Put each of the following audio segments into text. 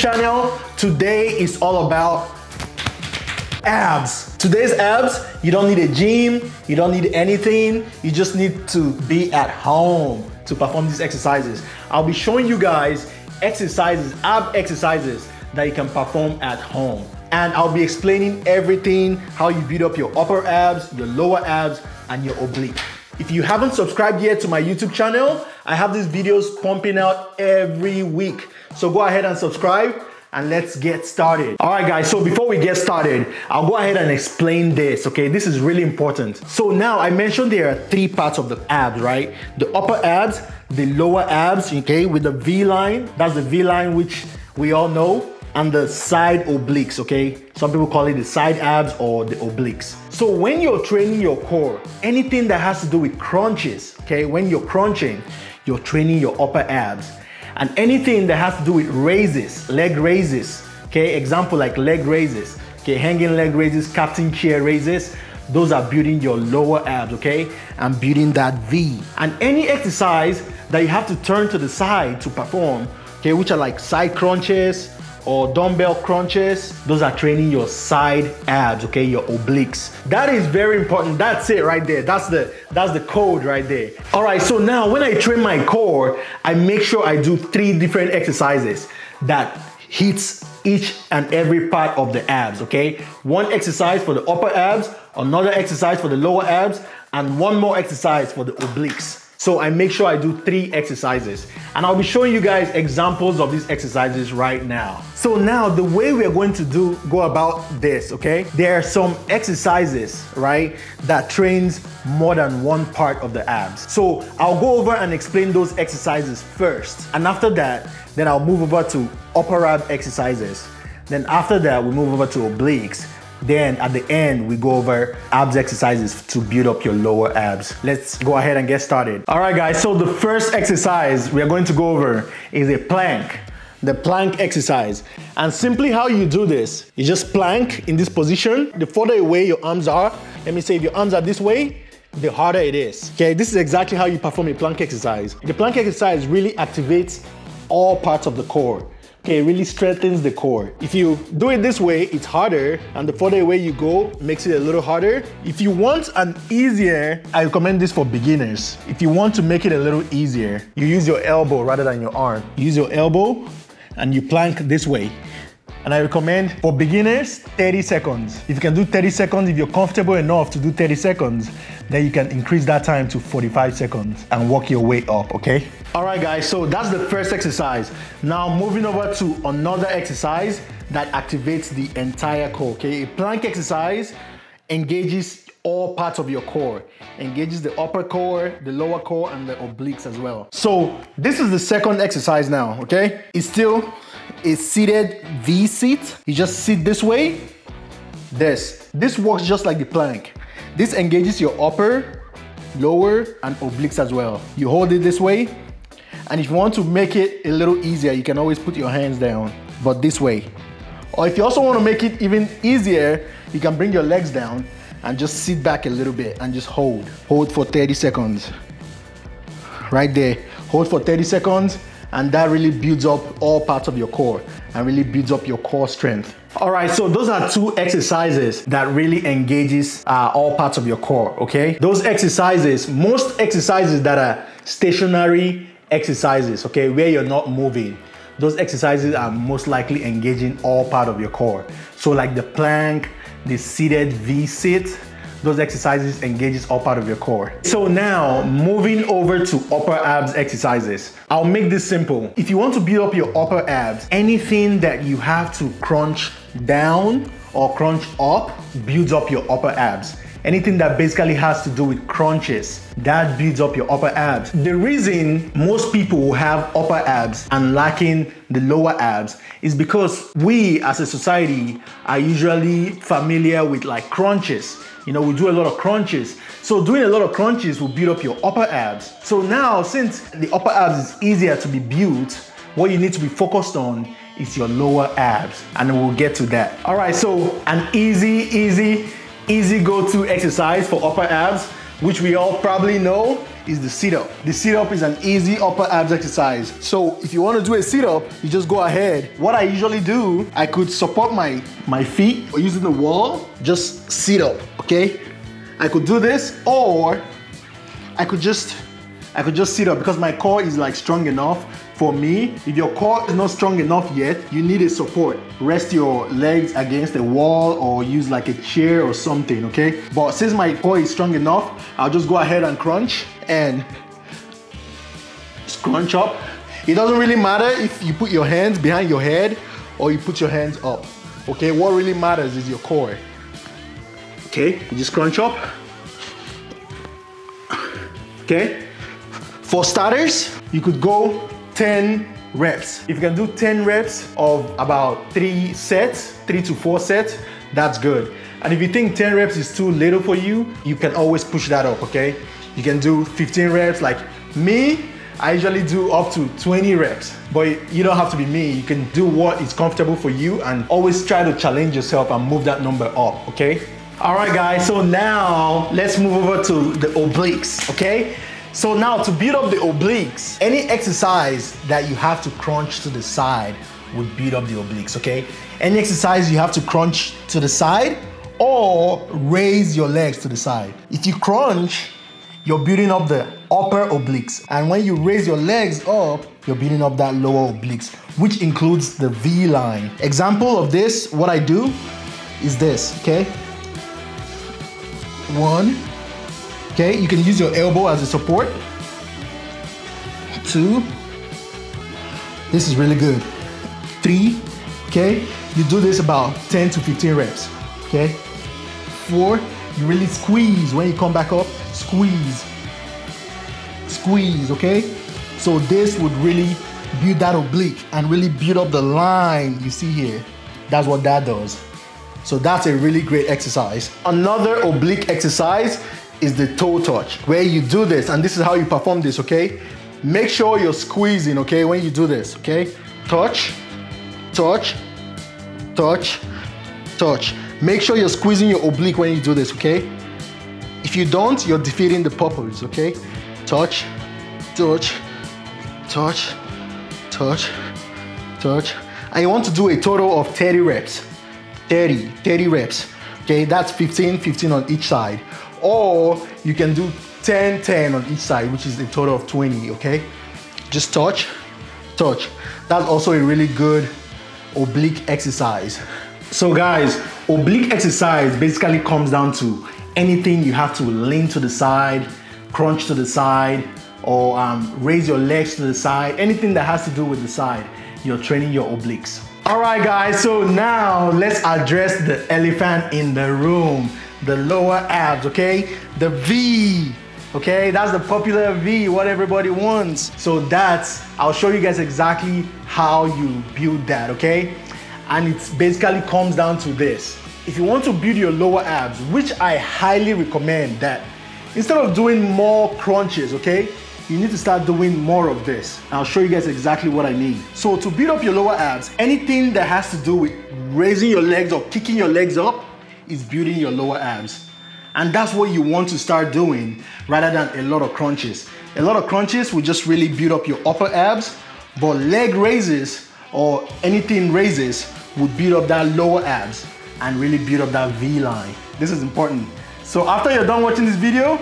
channel. Today is all about abs. Today's abs, you don't need a gym, you don't need anything, you just need to be at home to perform these exercises. I'll be showing you guys exercises, ab exercises that you can perform at home. And I'll be explaining everything, how you build up your upper abs, your lower abs, and your oblique. If you haven't subscribed yet to my YouTube channel, I have these videos pumping out every week. So go ahead and subscribe and let's get started. All right guys, so before we get started, I'll go ahead and explain this, okay? This is really important. So now I mentioned there are three parts of the abs, right? The upper abs, the lower abs, okay, with the V line, that's the V line which we all know, and the side obliques, okay? Some people call it the side abs or the obliques. So when you're training your core, anything that has to do with crunches, okay? When you're crunching, you're training your upper abs. And anything that has to do with raises, leg raises, okay? Example like leg raises, okay? Hanging leg raises, captain chair raises, those are building your lower abs, okay? And building that V. And any exercise that you have to turn to the side to perform, okay, which are like side crunches, or dumbbell crunches, those are training your side abs, okay, your obliques. That is very important. That's it right there. That's the that's the code right there. All right, so now when I train my core, I make sure I do three different exercises that hits each and every part of the abs, okay? One exercise for the upper abs, another exercise for the lower abs, and one more exercise for the obliques. So I make sure I do three exercises and I'll be showing you guys examples of these exercises right now. So now the way we're going to do go about this, okay? There are some exercises, right, that trains more than one part of the abs. So I'll go over and explain those exercises first. And after that, then I'll move over to upper ab exercises. Then after that, we move over to obliques. Then at the end, we go over abs exercises to build up your lower abs. Let's go ahead and get started. All right, guys, so the first exercise we are going to go over is a plank the plank exercise. And simply how you do this, you just plank in this position. The further away your arms are, let me say if your arms are this way, the harder it is. Okay, this is exactly how you perform a plank exercise. The plank exercise really activates all parts of the core. Okay, it really strengthens the core. If you do it this way, it's harder, and the further away you go, makes it a little harder. If you want an easier, I recommend this for beginners. If you want to make it a little easier, you use your elbow rather than your arm. You use your elbow and you plank this way. And I recommend for beginners, 30 seconds. If you can do 30 seconds, if you're comfortable enough to do 30 seconds, then you can increase that time to 45 seconds and work your way up, okay? All right, guys, so that's the first exercise. Now moving over to another exercise that activates the entire core, okay? A plank exercise engages all parts of your core. Engages the upper core, the lower core, and the obliques as well. So this is the second exercise now, okay? It's still a seated V seat. You just sit this way, this. This works just like the plank. This engages your upper, lower, and obliques as well. You hold it this way, and if you want to make it a little easier, you can always put your hands down, but this way. Or if you also want to make it even easier, you can bring your legs down and just sit back a little bit and just hold. Hold for 30 seconds. Right there. Hold for 30 seconds and that really builds up all parts of your core and really builds up your core strength. All right, so those are two exercises that really engages uh, all parts of your core, okay? Those exercises, most exercises that are stationary exercises, okay, where you're not moving, those exercises are most likely engaging all part of your core. So like the plank, the seated V sit, those exercises engages all part of your core. So now moving over to upper abs exercises. I'll make this simple. If you want to build up your upper abs, anything that you have to crunch down or crunch up builds up your upper abs. Anything that basically has to do with crunches, that builds up your upper abs. The reason most people have upper abs and lacking the lower abs is because we as a society are usually familiar with like crunches. You know, we do a lot of crunches. So doing a lot of crunches will build up your upper abs. So now, since the upper abs is easier to be built, what you need to be focused on is your lower abs. And we'll get to that. All right, so an easy, easy easy go-to exercise for upper abs. which we all probably know is the sit-up. The sit-up is an easy upper abs exercise. So if you wanna do a sit-up, you just go ahead. What I usually do, I could support my, my feet or using the wall, just sit up, okay? I could do this, or I could just I could just sit up because my core is like strong enough for me. If your core is not strong enough yet, you need a support. Rest your legs against a wall or use like a chair or something, okay? But since my core is strong enough, I'll just go ahead and crunch and scrunch up. It doesn't really matter if you put your hands behind your head or you put your hands up, okay? What really matters is your core. Okay, you just crunch up. Okay, for starters, you could go 10 reps. If you can do 10 reps of about three sets, three to four sets, that's good. And if you think 10 reps is too little for you, you can always push that up, okay? You can do 15 reps. Like me, I usually do up to 20 reps, but you don't have to be me. You can do what is comfortable for you and always try to challenge yourself and move that number up, okay? All right, guys, so now let's move over to the obliques, okay? So now to build up the obliques, any exercise that you have to crunch to the side would build up the obliques, okay? Any exercise you have to crunch to the side or raise your legs to the side. If you crunch, you're building up the upper obliques. And when you raise your legs up, you're building up that lower obliques, which includes the V line. Example of this, what I do is this, okay? One, Okay, you can use your elbow as a support. Two. This is really good. Three. Okay, you do this about 10 to 15 reps. Okay. Four. You really squeeze when you come back up. Squeeze. Squeeze. Okay. So this would really build that oblique and really build up the line you see here. That's what that does. So that's a really great exercise. Another oblique exercise is the toe touch, where you do this, and this is how you perform this, okay? Make sure you're squeezing, okay, when you do this, okay? Touch, touch, touch, touch. Make sure you're squeezing your oblique when you do this, okay? If you don't, you're defeating the purpose, okay? Touch, touch, touch, touch, touch. And you want to do a total of 30 reps. 30, 30 reps. Okay, that's 15, 15 on each side or you can do 10, 10 on each side, which is a total of 20, okay? Just touch, touch. That's also a really good oblique exercise. So guys, oblique exercise basically comes down to anything you have to lean to the side, crunch to the side, or um, raise your legs to the side, anything that has to do with the side, you're training your obliques. All right guys, so now let's address the elephant in the room the lower abs, okay? The V, okay? That's the popular V, what everybody wants. So that's, I'll show you guys exactly how you build that, okay? And it basically comes down to this. If you want to build your lower abs, which I highly recommend that instead of doing more crunches, okay? You need to start doing more of this. I'll show you guys exactly what I mean. So to build up your lower abs, anything that has to do with raising your legs or kicking your legs up, is building your lower abs. And that's what you want to start doing rather than a lot of crunches. A lot of crunches will just really build up your upper abs, but leg raises or anything raises would build up that lower abs and really build up that V line. This is important. So after you're done watching this video,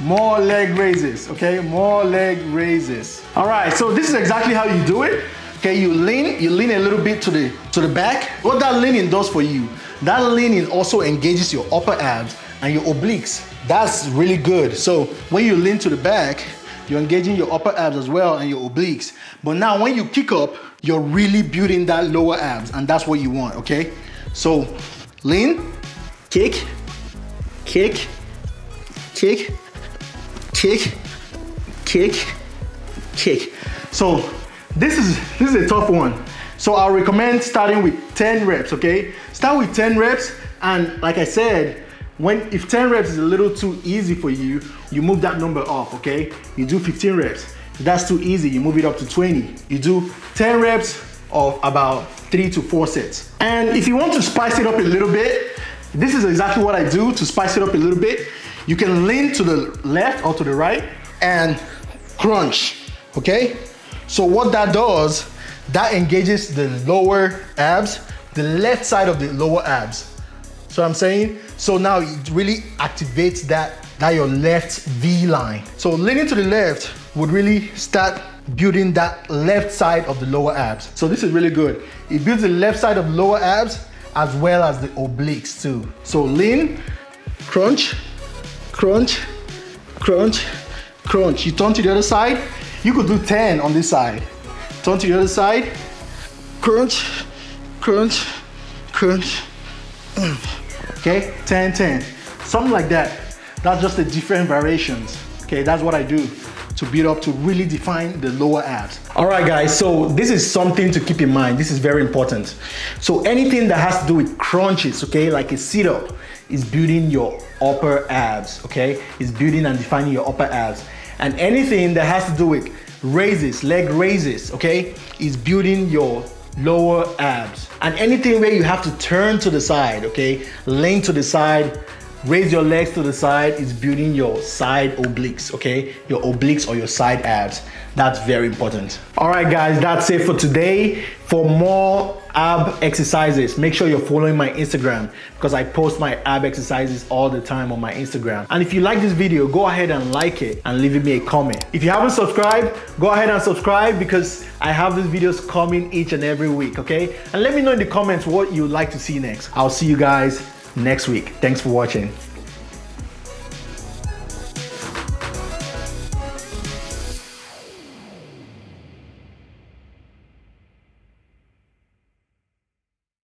more leg raises, okay? More leg raises. All right, so this is exactly how you do it. Okay, you lean, you lean a little bit to the to the back. What that leaning does for you, that leaning also engages your upper abs and your obliques. That's really good. So when you lean to the back, you're engaging your upper abs as well and your obliques. But now when you kick up, you're really building that lower abs and that's what you want, okay? So lean, kick, kick, kick, kick, kick, kick. So this is, this is a tough one. So I'll recommend starting with 10 reps, okay? Start with 10 reps and like I said, when if 10 reps is a little too easy for you, you move that number up, okay? You do 15 reps. If that's too easy, you move it up to 20. You do 10 reps of about three to four sets. And if you want to spice it up a little bit, this is exactly what I do to spice it up a little bit. You can lean to the left or to the right and crunch, okay? So what that does, that engages the lower abs, the left side of the lower abs. So I'm saying, so now it really activates that, that your left V line. So leaning to the left would really start building that left side of the lower abs. So this is really good. It builds the left side of lower abs as well as the obliques too. So lean, crunch, crunch, crunch, crunch. You turn to the other side. You could do 10 on this side. Turn to the other side. Crunch, crunch, crunch. Okay, 10, 10. Something like that. That's just the different variations. Okay, that's what I do to build up to really define the lower abs. All right guys, so this is something to keep in mind. This is very important. So anything that has to do with crunches, okay, like a sit up, is building your upper abs, okay? Is building and defining your upper abs. And anything that has to do with raises, leg raises, okay, is building your lower abs. And anything where you have to turn to the side, okay, lean to the side, Raise your legs to the side is building your side obliques, okay? Your obliques or your side abs. That's very important. All right, guys, that's it for today. For more ab exercises, make sure you're following my Instagram because I post my ab exercises all the time on my Instagram. And if you like this video, go ahead and like it and leave me a comment. If you haven't subscribed, go ahead and subscribe because I have these videos coming each and every week, okay? And let me know in the comments what you'd like to see next. I'll see you guys next week. Thanks for watching.